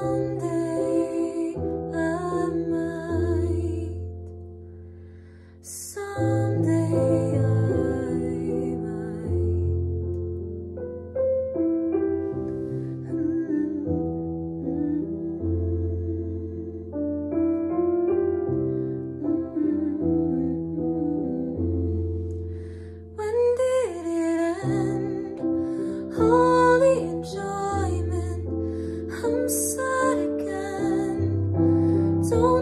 Someday I might. Someday I might. When did it end? All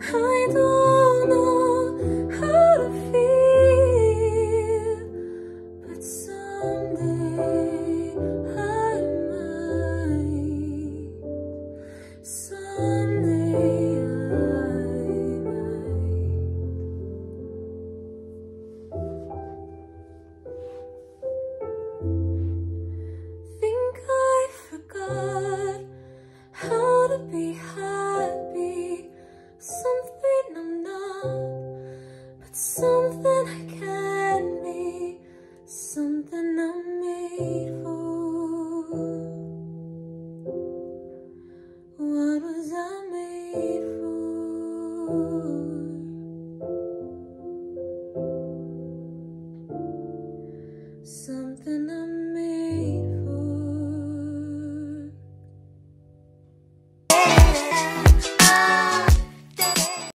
I don't know how to feel, but someday I might. Someday I might. Think I forgot how to be happy. I can